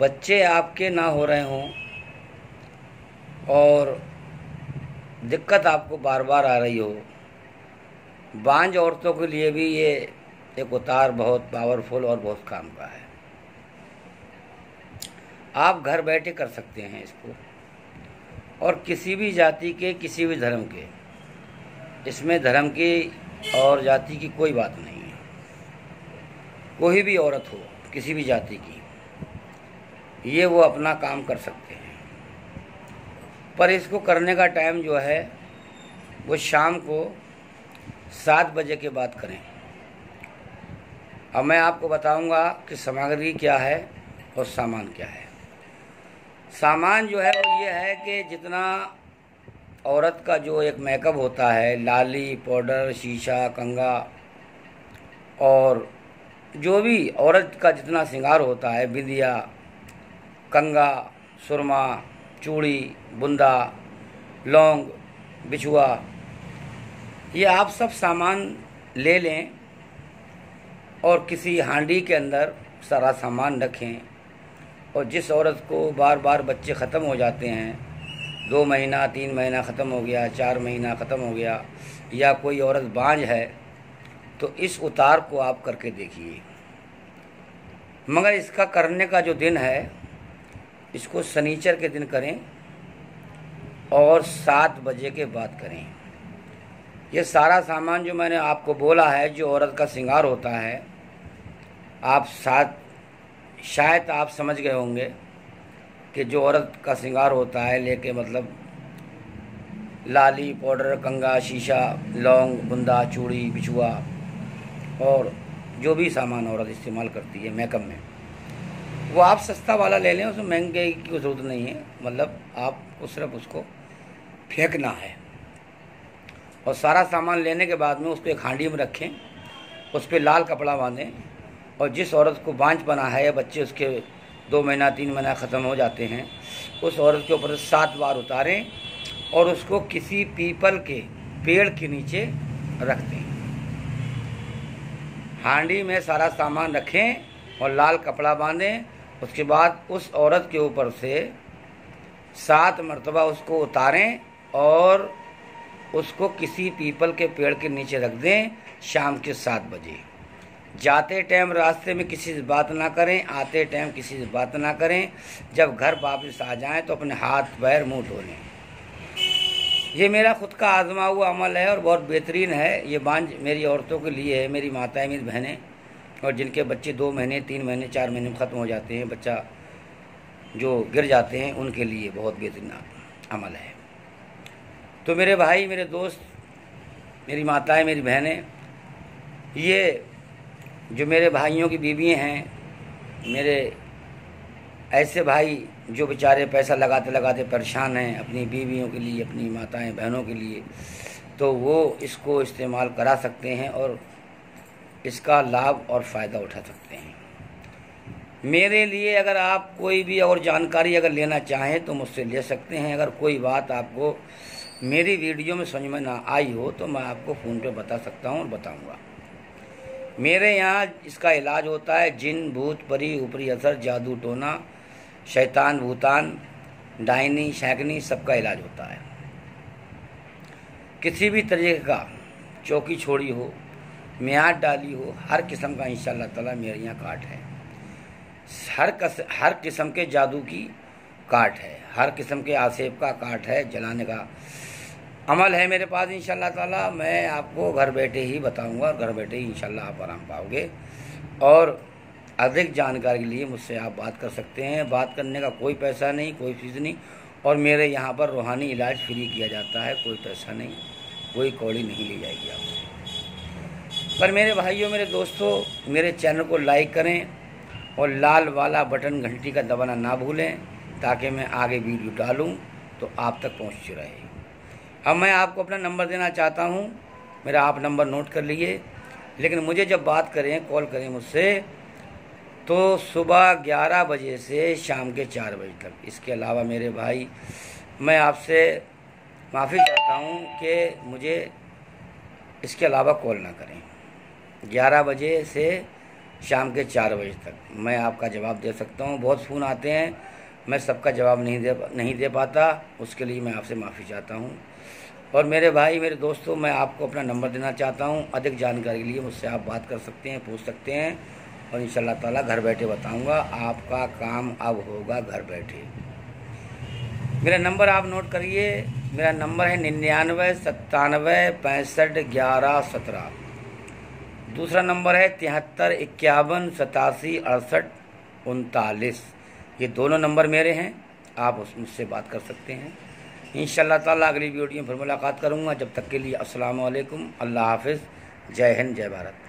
बच्चे आपके ना हो रहे हों, और दिक्कत आपको बार बार आ रही हो, बांझ औरतों के लिए भी ये एक उतार बहुत पावरफुल और बहुत काम का है। आप घर बैठे कर सकते हैं इसको, और किसी भी जाति के, किसी भी धर्म के, इसमें धर्म की और जाति की कोई बात नहीं है। कोई भी औरत हो, किसी भी जाति की ये वो अपना काम कर सकते हैं। पर इसको करने का टाइम जो है, वो शाम को सात बजे के बाद करें। अब मैं आपको बताऊँगा कि सामग्री क्या है और सामान क्या है। सामान जो है वो ये है कि जितना औरत का जो एक मेकअप होता है, लाली पाउडर शीशा, कंगा और जो भी औरत का जितना श्रृंगार होता है, बिंदिया कंगा, सुरमा, चूड़ी, बुंदा, लौंग, बिछुआ। ये आप सब सामान ले लें और किसी हांडी के अंदर सारा सामान रखें और जिस औरत को बार बार बच्चे ख़त्म हो जाते हैं, दो महीना, तीन महीना ख़त्म हो गया, चार महीना ख़त्म हो गया, या कोई औरत बांझ है तो इस उतार को आप करके देखिए। मगर इसका करने का जो दिन है इसको सनीचर के दिन करें और सात बजे के बाद करें। यह सारा सामान जो मैंने आपको बोला है, जो औरत का श्रृंगार होता है, आप सात, शायद आप समझ गए होंगे कि जो औरत का श्रृंगार होता है, लेके मतलब लाली पाउडर, कंगा, शीशा, लौंग, बुंदा, चूड़ी, बिछुआ, और जो भी सामान औरत इस्तेमाल करती है मेकअप में। वो आप सस्ता वाला ले लें, उसमें महँगे की ज़रूरत नहीं है। मतलब आपको सिर्फ़ उसको फेंकना है। और सारा सामान लेने के बाद में उसको एक हांडी में रखें, उस पर लाल कपड़ा बांधें और जिस औरत को बांझ बना है या बच्चे उसके दो महीना, तीन महीना ख़त्म हो जाते हैं, उस औरत के ऊपर सात बार उतारें और उसको किसी पीपल के पेड़ के नीचे रख दें। हांडी में सारा सामान रखें और लाल कपड़ा बांधें उसके बाद उस औरत के ऊपर से सात मरतबा उसको उतारें और उसको किसी पीपल के पेड़ के नीचे रख दें शाम के सात बजे। जाते टाइम रास्ते में किसी से बात ना करें, आते टाइम किसी से बात ना करें। जब घर वापस आ जाएँ तो अपने हाथ पैर मुँह धो लें। ये मेरा खुद का आजमा हुआ अमल है और बहुत बेहतरीन है। ये बांझ मेरी औरतों के लिए है, मेरी माताएँ, मेरी बहनें। और जिनके बच्चे दो महीने, तीन महीने, चार महीने में ख़त्म हो जाते हैं, बच्चा जो गिर जाते हैं, उनके लिए बहुत बेहतरीन अमल है। तो मेरे भाई, मेरे दोस्त, मेरी माताएँ, मेरी बहनें, ये जो मेरे भाइयों की बीवियाँ हैं, मेरे ऐसे भाई जो बेचारे पैसा लगाते लगाते परेशान हैं अपनी बीवियों के लिए, अपनी माताएँ, बहनों के लिए तो वो इसको इस्तेमाल करा सकते हैं और इसका लाभ और फ़ायदा उठा सकते हैं। मेरे लिए अगर आप कोई भी और जानकारी अगर लेना चाहें तो मुझसे ले सकते हैं। अगर कोई बात आपको मेरी वीडियो में समझ में ना आई हो तो मैं आपको फ़ोन पे बता सकता हूँ और बताऊँगा। मेरे यहाँ इसका इलाज होता है। जिन भूत परी ऊपरी असर, जादू टोना, शैतान, भूतान, डाइनी शैकनी सबका इलाज होता है। किसी भी तरीके का चौकी छोड़ी हो म्याद डाली हो, हर किस्म का इंशाल्लाह ताला मेरे यहाँ काट है। हर कस, हर किस्म के जादू की काट है। हर किस्म के आसेब का काट है, जलाने का अमल है मेरे पास इन ताला। मैं आपको घर बैठे ही बताऊँगा घर बैठे ही इंशाल्लाह आप आराम पाओगे। और अधिक जानकारी के लिए मुझसे आप बात कर सकते हैं। बात करने का कोई पैसा नहीं, कोई फ़ीस नहीं। और मेरे यहाँ पर रूहानी इलाज फ्री किया जाता है, कोई पैसा नहीं, कोई कौड़ी नहीं ली जाएगी आपसे। पर मेरे भाइयों, मेरे दोस्तों, मेरे चैनल को लाइक करें और लाल वाला बटन घंटी का दबाना ना भूलें ताकि मैं आगे वीडियो डालूँ तो आप तक पहुँच रहे। अब मैं आपको अपना नंबर देना चाहता हूँ। मेरा आप नंबर नोट कर लीजिए। लेकिन मुझे जब बात करें, कॉल करें मुझसे तो सुबह ग्यारह बजे से शाम के चार बजे तक। इसके अलावा मेरे भाई, मैं आपसे माफ़ी चाहता हूँ कि मुझे इसके अलावा कॉल ना करें। ग्यारह बजे से शाम के चार बजे तक। मैं आपका जवाब दे सकता हूँ। बहुत फ़ोन आते हैं। मैं सबका जवाब नहीं दे नहीं दे पाता। उसके लिए मैं आपसे माफ़ी चाहता हूँ। और मेरे भाई, मेरे दोस्तों, मैं आपको अपना नंबर देना चाहता हूँ। अधिक जानकारी के लिए मुझसे आप बात कर सकते हैं, पूछ सकते हैं। और इन ताला घर बैठे बताऊँगा। आपका काम अब होगा घर बैठे। मेरा नंबर आप नोट करिए। मेरा नंबर है निन्यानवे सत्तानवे पैंसठ ग्यारह सत्रह। दूसरा नंबर है तिहत्तर, इक्यावन, सतासी, अड़सठ, उनतालीस। ये दोनों नंबर मेरे हैं, आप उस मुझसे बात कर सकते हैं। इन ताला अगली वीडियो में फिर मुलाकात करूँगा। जब तक के लिए अस्सलाम अल्लाह हाफ़ जय हिंद, जय भारत।